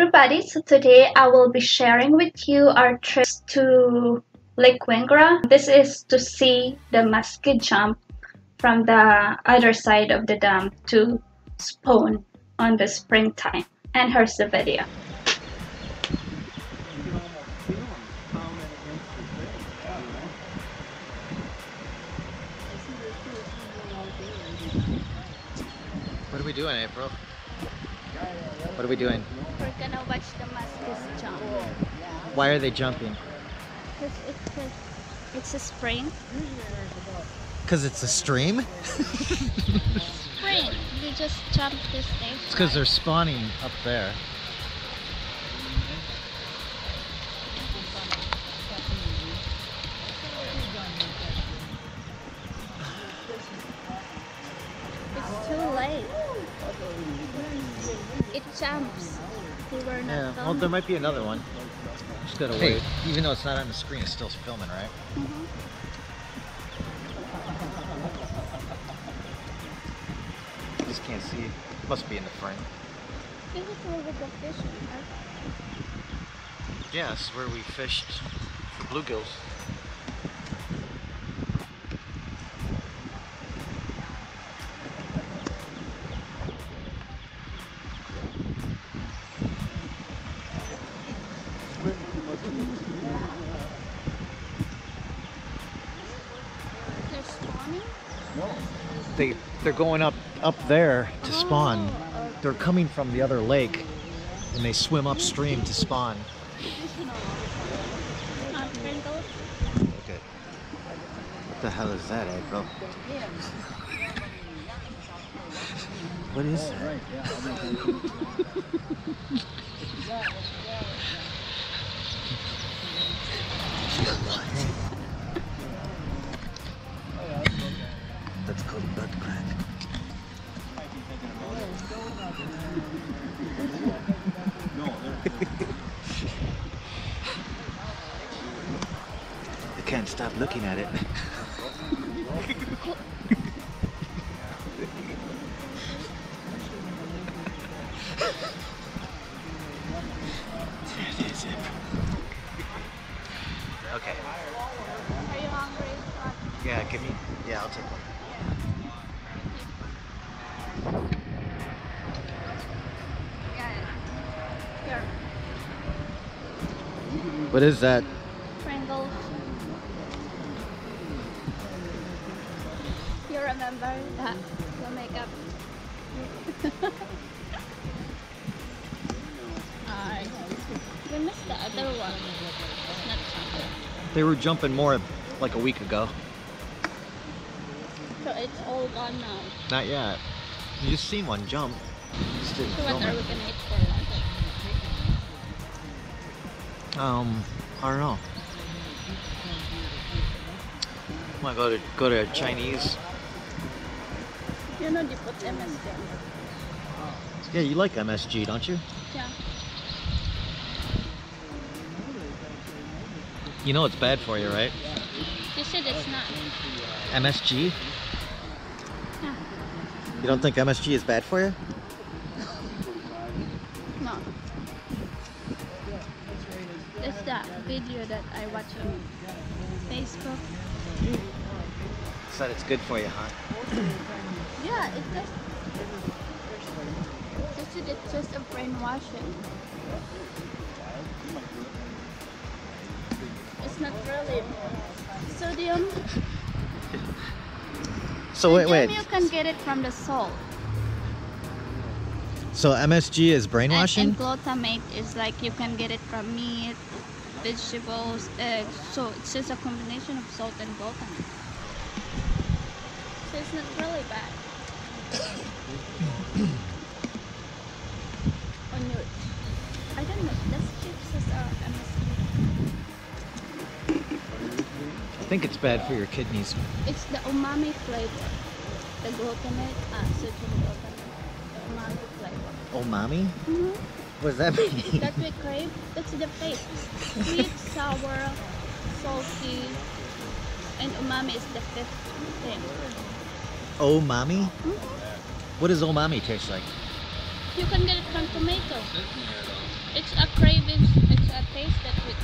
everybody, so today I will be sharing with you our trip to Lake Wingra. This is to see the muskie jump from the other side of the dam to spawn on the springtime. And here's the video. What are we doing, April? What are we doing? Watch the muskies jump. Why are they jumping? Because it's a, it's a spring. Because it's a stream? Spring! You just jump this day. It's because they're spawning up there. It's too late. It jumps. We were not Yeah, well, there might be another one. Just gotta wait. Even though it's not on the screen, it's still filming, right? Mhm. Just can't see. It Must be in the frame. I think it's where we go fishing. right? Yeah, this is where we fished for bluegills. They're spawning? They they're going up up there to spawn. They're coming from the other lake, and they swim upstream to spawn. Okay. What the hell is that, eh, April? What is that? Can't stop looking at it. That is it. Okay. Are you hungry? Yeah, give me. Yeah, I'll take one. What is that? We missed the other one. It's not chocolate. They were jumping more like a week ago. So it's all gone now. Not yet. You just seen one jump. Just didn't So what film it. we gonna eat for lunch? Um, I don't know. Want to go to go to Chinese? You know they put MSG. Yeah, you like MSG, don't you? Yeah. You know it's bad for you, right? You said it's not. MSG? Yeah. You don't think MSG is bad for you? No. It's that video that I watch on Facebook. Said it's good for you, huh? Yeah, it just. It's just a brainwashing. It's not really sodium. So wait, wait. You can get it from the salt. So MSG is And, brainwashing? and glutamate is like you can get it from meat, vegetables, eggs. So it's just a combination of salt and glutamate. So it's not really bad. think it's bad for your kidneys. It's the umami flavor. The glutamate, uh, sodium glutamate, umami flavor. Umami? hmm What does that mean? that we crave, that's the taste. Sweet, sour, salty, and umami is the fifth thing. Umami? Mhm. What does umami taste like? You can get it from tomato. It's a craving. It's a taste that we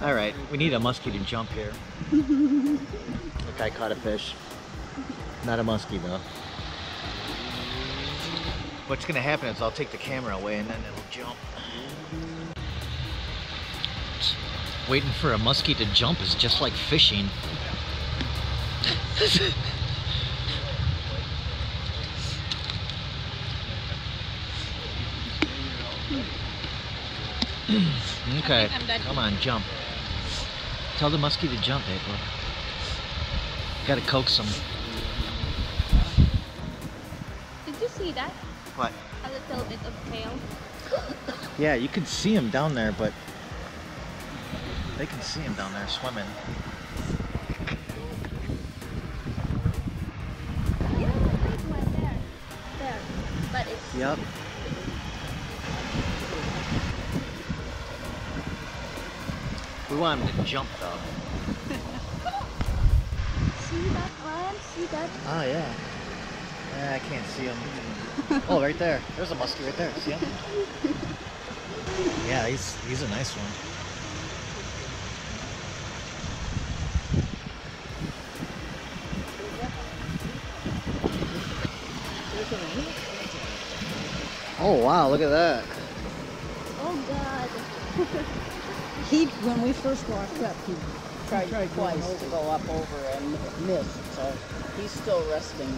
All right, we need a muskie to jump here. that guy caught a fish. Not a muskie though. What's gonna happen is I'll take the camera away and then it'll jump. Waiting for a muskie to jump is just like fishing. okay, come on, jump. Tell the muskie to jump, eh, April. Gotta coax him. Did you see that? What? A little bit of tail. Yeah, you can see him down there, but they can see him down there swimming. Yeah, big one there. There. But it's Yep. We want him to jump though. see that one? See that? Oh yeah. Yeah, I can't see him. oh, right there. There's a muskie right there. See him? Yeah, he's he's a nice one. Oh wow, look at that. Oh god. He, when we first walked up, he tried twice to go up over and missed, so he's still resting.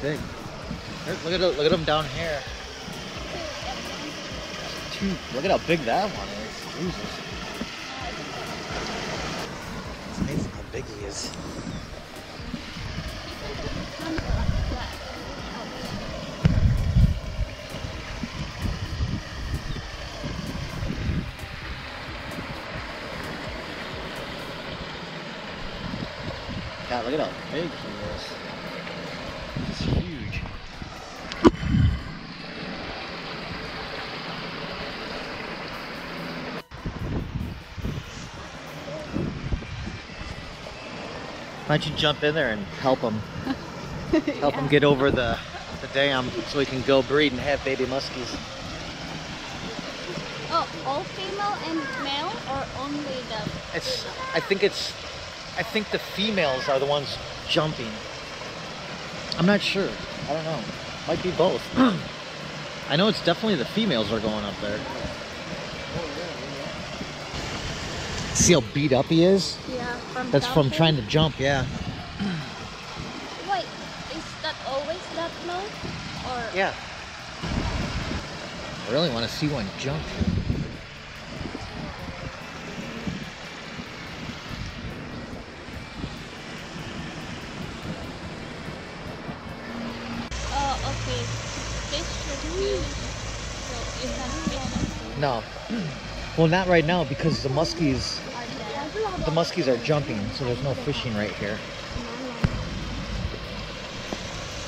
Big. Look at it- look at him down here. Two. Look at how big that one is. Jesus. It's amazing how big he is. God, look at how big he is. He's huge. Why don't you jump in there and help him? Help him get over the, the dam so he can go breed and have baby muskies. Oh, all female and male or only the It's, I think it's, I think the females are the ones jumping. I'm not sure. I don't know. Might be both. I know it's definitely the females are going up there. See how beat up he is? Yeah, from That's from trying to jump, yeah. Wait, is that always that low? Or Yeah. I really want to see one jump. Oh, okay. Fish refuse. So you have fish No. Well, not right now because the muskies, are the muskies are jumping, so there's no fishing right here.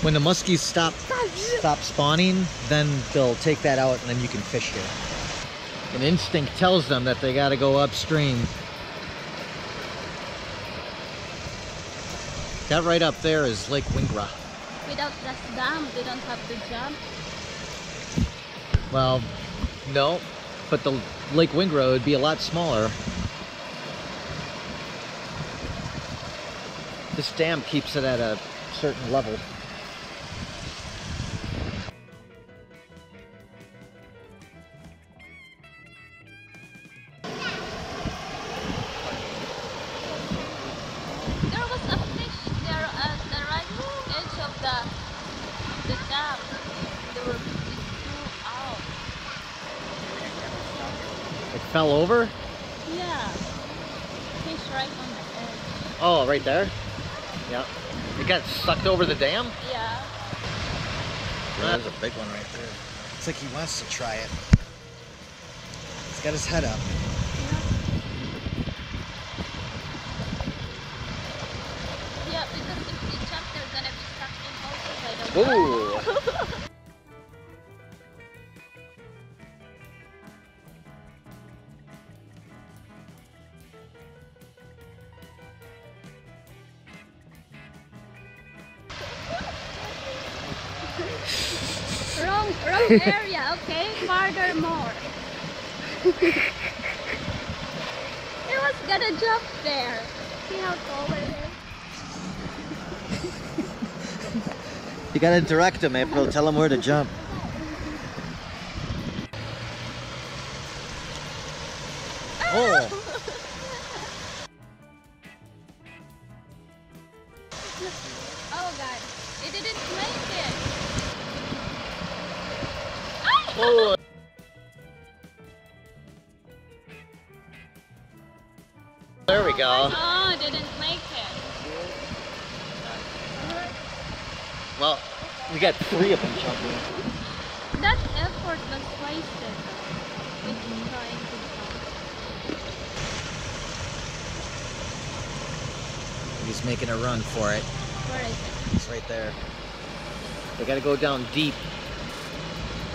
When the muskies stop stop spawning, then they'll take that out and then you can fish here. An instinct tells them that they got to go upstream. That right up there is Lake Wingra. Without this dam, they don't have to jump. Well, no, but the Lake Wingra would be a lot smaller. This dam keeps it at a certain level. Fell over? Yeah. Fish right on the edge. Oh, right there? Yeah. It got sucked over the dam? Yeah. That's a big one right there. It's like he wants to try it. He's got his head up. Yeah, yeah because if they jump, they're gonna be stuck in also by the Ooh. area, okay? Farther more. it was gonna jump there. See how tall it is? You gotta direct him, April. Tell him where to jump. There we go. Oh, didn't make it. Well, we got three of them jumping. That effort was wasted though. With trying to jump. He's making a run for it. Where is it? It's right there. They gotta go down deep,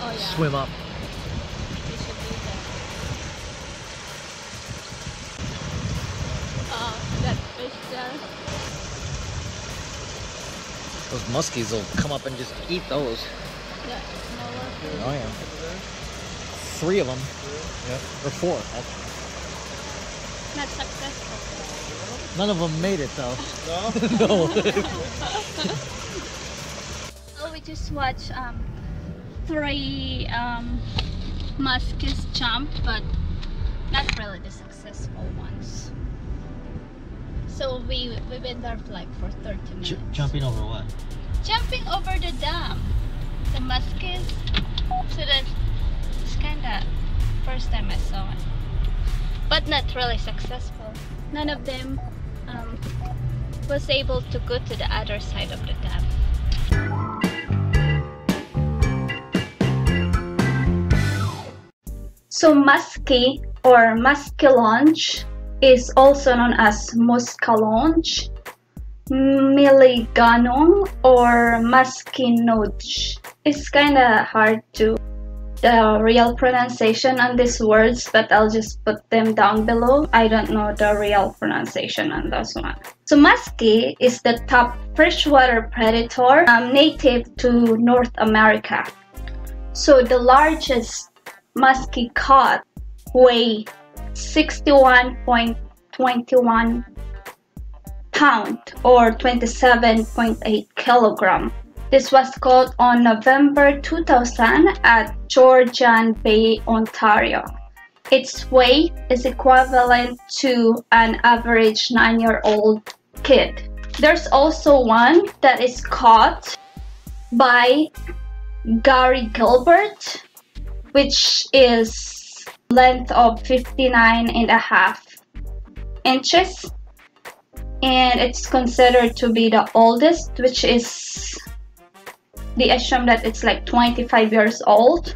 Oh yeah. swim up. We should do that. Oh, that fish there. Those muskies will come up and just eat those. The smaller Oh yeah. Three of them. Yeah. Or four. actually. Not successful. None of them made it though. no. no. Oh, we just watched um, three um, muskies jump, but not really the successful ones. So we we've been there for like for 30 minutes. J- jumping over what? Jumping over the dam, the muskies. So that's it's kind of first time I saw it, but not really successful. None of them um, was able to go to the other side of the dam. So muskie or muskellunge is also known as muscalonge, milliganum, or muskinode. It's kind of hard to the real pronunciation on these words, but I'll just put them down below. I don't know the real pronunciation on this one. So muskie is the top freshwater predator um, native to North America. So the largest muskie caught weigh 61.21 pound or 27.8 kilogram. This was caught on November 2000 at Georgian Bay, Ontario. Its weight is equivalent to an average nine year old kid. There's also one that is caught by Gary Gilbert, which is length of 59 and a half inches. And it's considered to be the oldest which is they assume that it's like 25 years old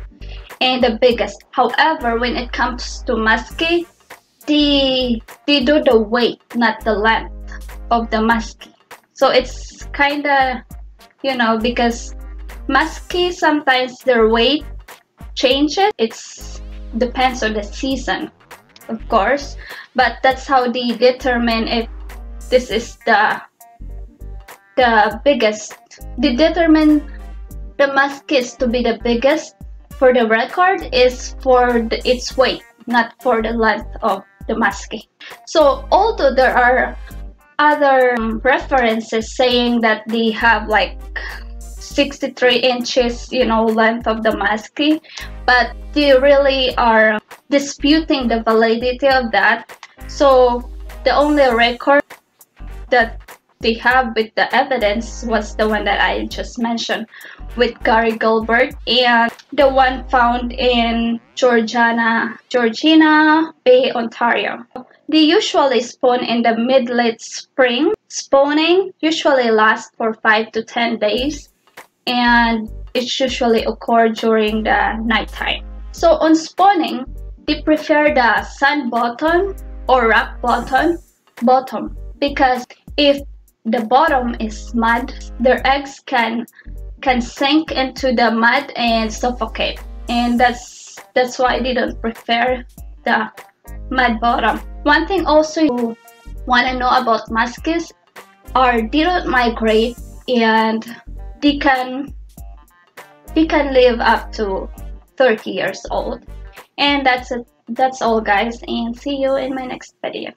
and the biggest. However when it comes to muskie they they do the weight not the length of the muskie. So it's kind of you know because muskie sometimes their weight changes. It's depends on the season of course but that's how they determine if this is the the biggest. They determine the muskies to be the biggest for the record is for the, its weight not for the length of the muskie so although there are other references saying that they have like 63 inches you know length of the muskie but they really are disputing the validity of that so the only record that they have with the evidence was the one that I just mentioned with Gary Gilbert and the one found in Georgiana, Georgina Bay, Ontario. They usually spawn in the mid-late spring. Spawning usually lasts for 5 to 10 days and it usually occur during the nighttime. So on spawning, they prefer the sand bottom or rock bottom bottom because if the bottom is mud, their eggs can can sink into the mud and suffocate. And that's that's why they don't prefer the mud bottom. One thing also you want to know about muskies are they don't migrate and they can he can live up to 30 years old. And that's it. That's all guys and see you in my next video.